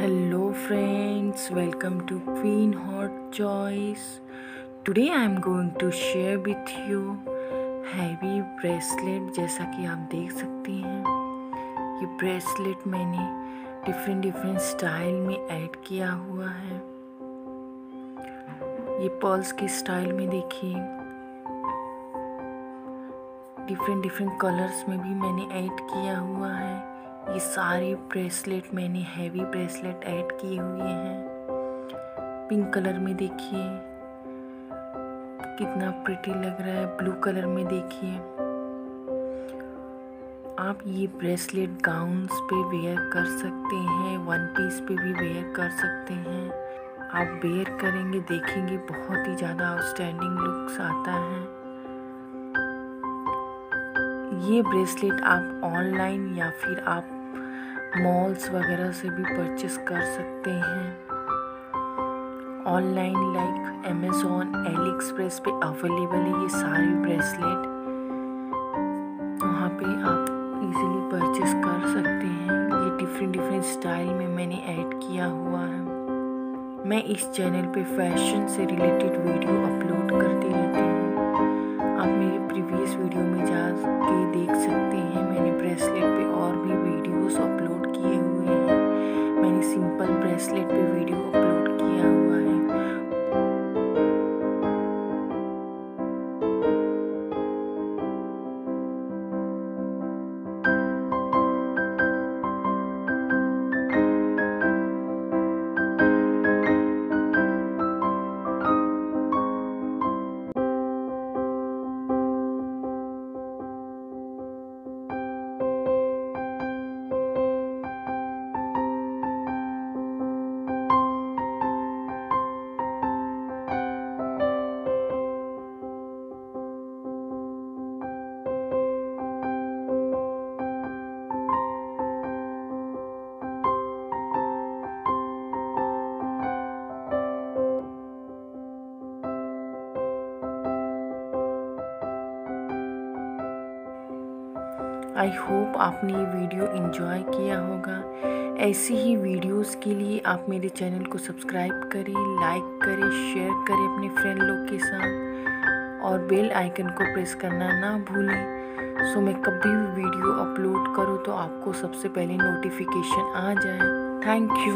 Hello, friends, welcome to Queen Hot Choice. Today I am going to share with you heavy bracelet जैसा कि आप देख सकते हैं। ये ब्रेसलेट मैंने डिफरेंट डिफरेंट स्टाइल में ऐड किया हुआ है। ये पर्ल्स के स्टाइल में देखिए। डिफरेंट डिफरेंट कलर्स में भी मैंने ऐड किया हुआ है। ये सारे ब्रेसलेट मैंने हैवी ब्रेसलेट ऐड किए हुए हैं। पिंक कलर में देखिए। कितना प्रिटी लग रहा है। ब्लू कलर में देखिए। आप ये ब्रेसलेट गाउन्स पे वेयर कर सकते हैं वन पीस पे भी वेयर कर सकते हैं। आप वेयर करेंगे, देखेंगे, बहुत ही ज़्यादा आउटस्टैंडिंग लुक्स आता है। ये ब्रेसलेट आप ऑनलाइन या फिर आप मॉल्स वगैरह से भी परचेस कर सकते हैं। Online like Amazon AliExpress पे अवेलेबल है ये सारे ब्रेसलेट वहाँ पे आप इजीली परचेस कर सकते हैं। ये डिफरेंट डिफरेंट स्टाइल में मैंने ऐड किया हुआ है। मैं इस चैनल पे फ़ैशन से related video upload simple bracelet I hope आपने ये वीडियो इन्जॉय किया होगा। ऐसी ही वीडियोस के लिए आप मेरे चैनल को सब्सक्राइब करें लाइक करें शेयर करें अपने फ्रेंड लोग के साथ। और बेल आइकन को प्रेस करना ना भूलें। सो मैं कभी भी वीडियो अपलोड करूँ तो आपको सबसे पहले नोटिफिकेशन आ जाए। Thank you